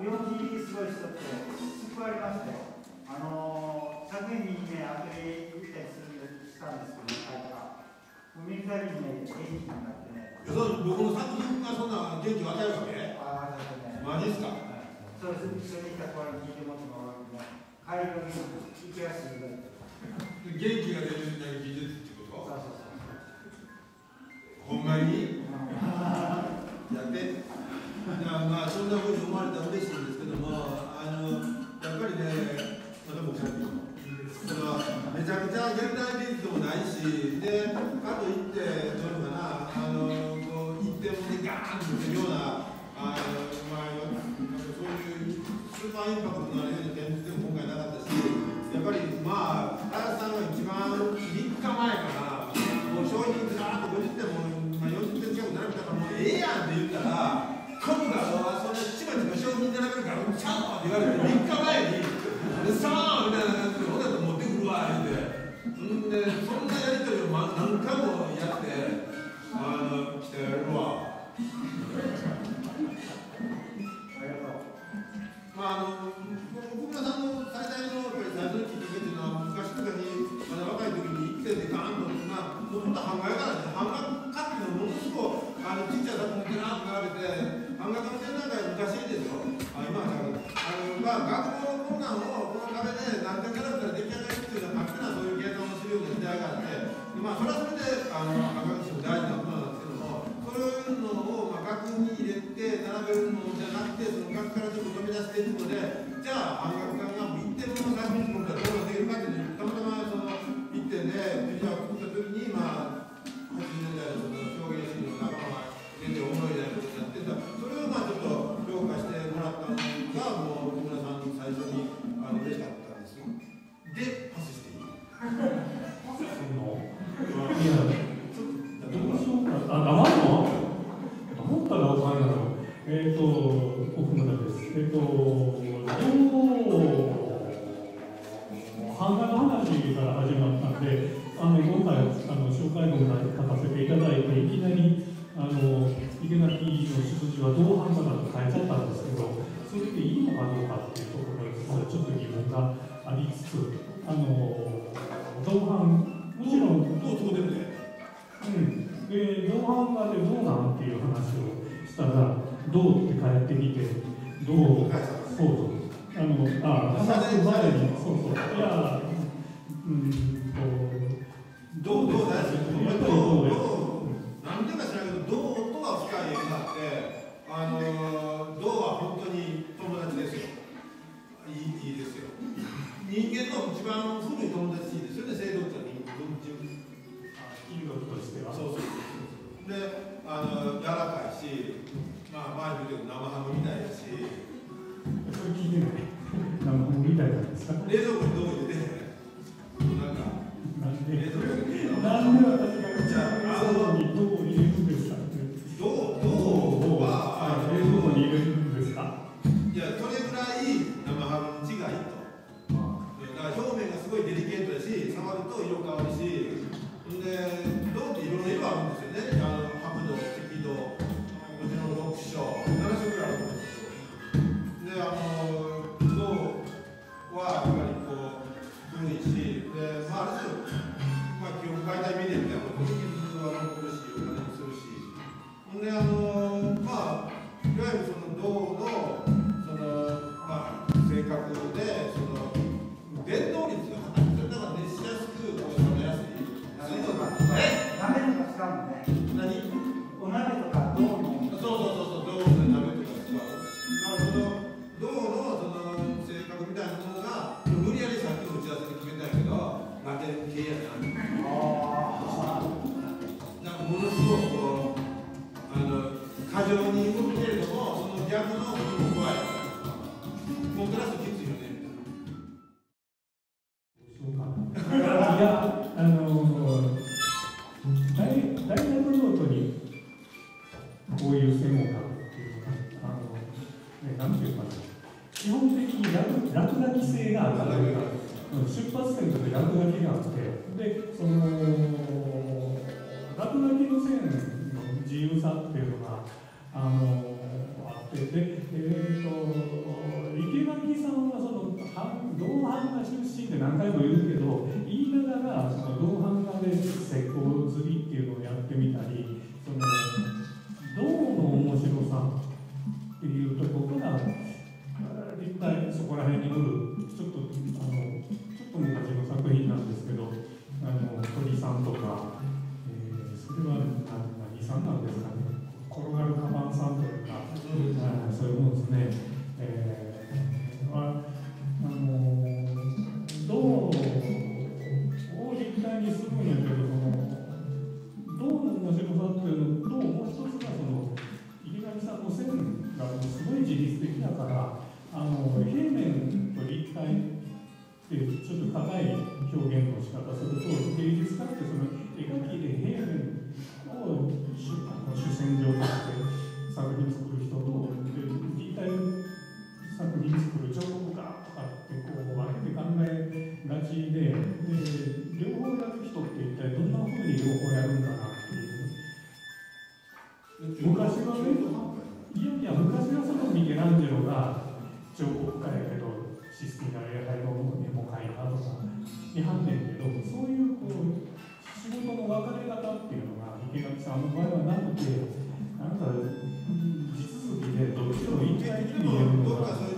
病気すごい人って救われましたよあの100人にね当てり打ったりするしたんです。けど会かもう見るたびにね元気になってね。いやそ僕の作品がそんな元気を与えるわけああだってね。マジっすか？そうです。一緒にいた子に聞いてもらっても帰りのに行きやすい元気が出るだけ技術ってしでかといってどういうのかなあのこう一点でガーンとするようなあのまあなんかそういうスーパーインパクトのあるような展示でも今回なかったしやっぱりまあ原さんが一番3日前かなもう商品ずらーっと50点も、まあ、40点近く並べたからもうええやんって言ったら今度はそんなちまちま商品並べるからちゃうわって言われて3日前にあの奥村さんの最大のやっぱり最初のきっかけっていうのは昔とかにまだ若い時に一点でガーンとまあもともと版画やからね版画家っていうのものすごくあのちっちゃい作品でなって並べて版画家の展覧会昔ですよあ今は違うあのまあ学校のこんなんをこの壁で何点並べたら出来上がるっていうような勝手なそういう計算をするような時代がってまあそれはそれであの版画としても大事なことべるのじゃなくてその額からちょっと飛び出していくのでじゃあ半額感が一点の作品作ったらどうなっているかっていうたまたまその一点でビジュアルを作った時にまあ80年代のその表現主義の仲間が出ておもろいじゃな？いことになってたそれをまあちょっと評価してもらったのがもう奥村さん最初にあの嬉しかったんですよでパスしていいそのいやちょっとどうしようかなあ黙るの黙ったらわかんないのえっ、と奥村です。えっ、とどう版画の話から始まったんであの今回あの紹介文が書かせていただいていきなりあの池崎の出自はどう版画だと変えちゃったんですけどそれでいいのかどうかっていうところにちょっと疑問がありつつあの同伴もちろんどうそこでもね。うん、で同伴画でどうなんっていう話をしたら「どう?」って返ってきて「どう?」そうそうあのあ話す前にそうそういやうんとどうどうだよやっぱりどうどうやどうなんでか知らんけどどうとは深い縁があってあのどうは本当に友達ですよいいいいですよ人間の一番古い友達ですよね生徒者に文中金額としてはそうそうそうであの柔らかいしまあ前に言うけど生ハムみたいだしそれ聞いてない何本みたいなんですか冷蔵庫にどう入れてなんかなんで冷蔵庫になんで私がじゃあ冷蔵庫にどう入れるんですかどうどうはあの冷蔵庫に入れるんですかいやそれぐらい生ハムの違いとだから表面がすごいデリケートだし触ると色変わるしんでものすごくあの過剰に動くけれどもその逆の怖いコントラストきついよねそうかいやあの大大学ノートにこういう専門家っていうのがあの、ね、なんていうかな基本的に落落書き性があるというか出発点として落書きがあってでそのの線の自由さっていうのがあのあってで、えー、と池上さんはその同伴画出身って何回も言うけど言いながらその同伴画で石膏釣りっていうのをやってみたりその銅の面白さっていうところから立体そこら辺におる。ちょっだからあの平面と立体っていうちょっと高い表現の仕方すると芸術家ってその描きで平面を主主戦場として作品作る人と立体作品作る彫刻家とかってこう分けて考えがちでで両方やる人って一体どんなふうに両方やるんだなっていう昔はねいやいや昔はそのミケランジェロが彫刻家やけどシスティナ礼拝の絵も描いたとかにはんねんけどそういうこう仕事の分かれ方っていうのが池上さんの場合はなくてなんか地続きでどっちも一体的に見えるのが。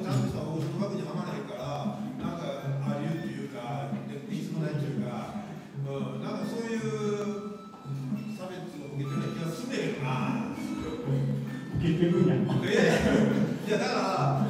受けてるんや。いやだか